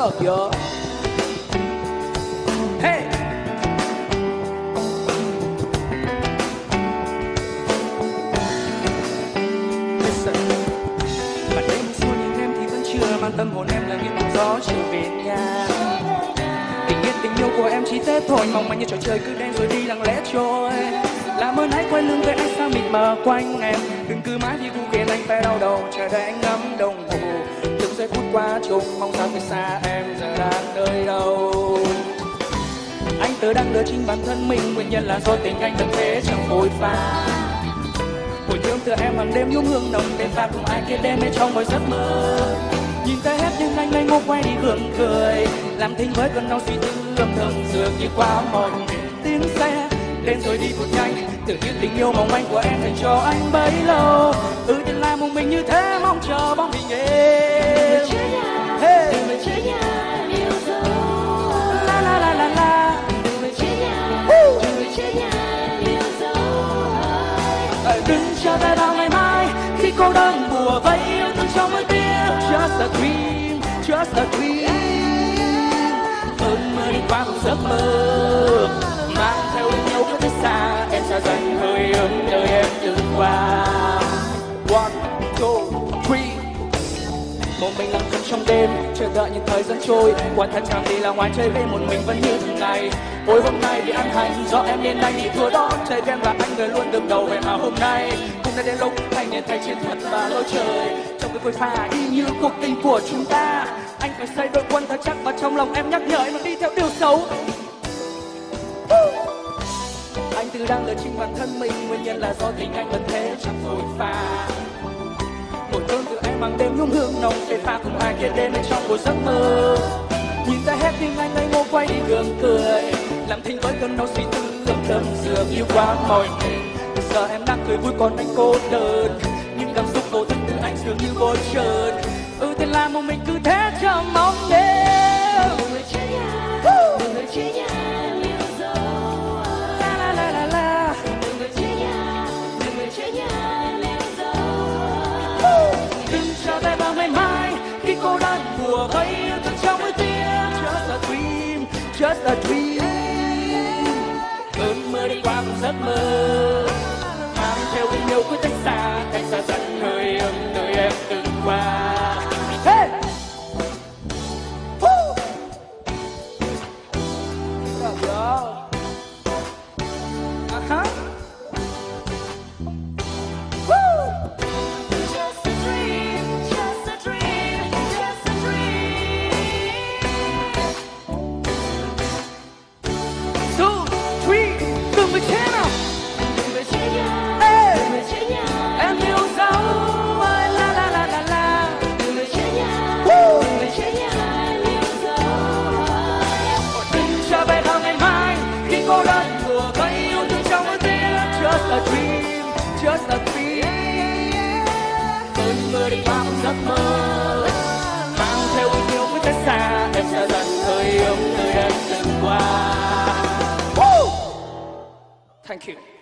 up, y'all. Hey. Listen. Mà đêm xuân những em thì vẫn chưa mang tâm hồn em là những cơn gió chiều về nhà Tình yêu tình yêu của em chỉ thế thôi Mong manh như trò chơi cứ đen rồi đi lặng lẽ trôi Làm ơn hãy quay lưng với anh sao mịt mờ quanh em Đừng cứ mãi đi vu khiến anh phải đau đầu Chờ đợi anh ngắm đồng hồ sẽ phút qua chung mong sao người xa em giờ đang nơi đâu. Anh tớ đang lừa chính bản thân mình, Nguyên nhân là do tình anh từng thế chẳng vội pha. Hồi thương từ em hàng đêm nhung hương nồng, Đêm ta cùng ai kia đêm mê trong mỗi giấc mơ. Nhìn ta hết nhưng anh ngây ngô quay đi gượng cười, Làm thinh với cơn đau suy tư âm thầm dường như quá mòn tiếng xe Đến rồi đi vụt nhanh Tưởng như tình yêu mong manh của em dành cho anh bấy lâu. Ừ thì là một mình như thế mong chờ bóng hình em. Hey. La la la la la. Woo. Ờ, đừng chờ ta vào ngày mai khi cô đơn bùa vây yêu thương trong mơ tiếng just a dream just a dream. Ấm nơi em từng qua. One two three. Một mình lặng thầm trong đêm chờ đợi những thời gian trôi. Quả thật chẳng gì là ngoài chơi với một mình vẫn như thường ngày. Ôi hôm nay vì ăn hành do em nên anh bị thua đó. Chơi game và anh người luôn đứng đầu vậy mà hôm nay. Cũng đã đến lúc anh nhận thay chiến thuật và lối chơi. Trong cái phôi pha y như cuộc tình của chúng ta anh phải xây đội quân thật chắc và trong lòng em nhắc nhở em đi theo điều xấu anh đang lừa chính bản thân mình. Nguyên nhân là do tình anh vẫn thế, chẳng vội pha một cơn từ em mang đêm nhung hương nồng để pha cùng ai kia đêm bên trong một giấc mơ. Nhìn ta hết tim anh ngây ngô quay đi gương cười. Làm thinh với cơn đau suy tư, lầm thầm dường như quá mỏi mệt. Giờ em đang cười vui còn anh cô đơn. Những cảm xúc vô thức từ anh dường như vô trơn ừ thế làm một mình cứ thế chờ mong đêm. La just a dream ước mơ đi qua một giấc mơ mang theo tình yêu của tất cả. Dream, just a dream. Cơn đi qua một giấc mơ, mang theo yêu yêu với cách xa. Em sẽ dần hơi ấm nơi từng qua. Woo! Thank you.